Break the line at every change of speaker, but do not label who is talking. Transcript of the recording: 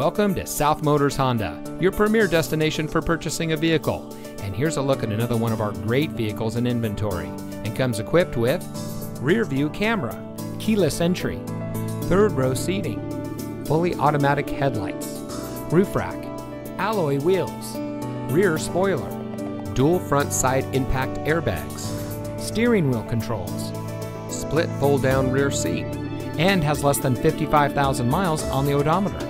Welcome to South Motors Honda, your premier destination for purchasing a vehicle. And here's a look at another one of our great vehicles in inventory. And comes equipped with rear view camera, keyless entry, third row seating, fully automatic headlights, roof rack, alloy wheels, rear spoiler, dual front side impact airbags, steering wheel controls, split fold down rear seat, and has less than 55,000 miles on the odometer.